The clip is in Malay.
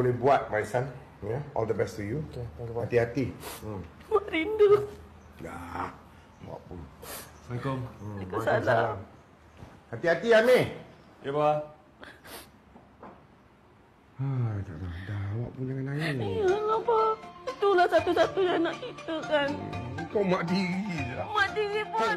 boleh buat my son. Yeah all the best to you. Okay, hati-hati. Hmm. Mak rindu. Dah mak pun. Assalamualaikum. Hmm. Waalaikumsalam. hati-hati Amir. ya Pak. Ah, ha tak dah. dah awak pun jangan nangis. Ya apa itulah satu-satunya anak kita kan? Hmm. kau mak diri lah. Mak diri pun.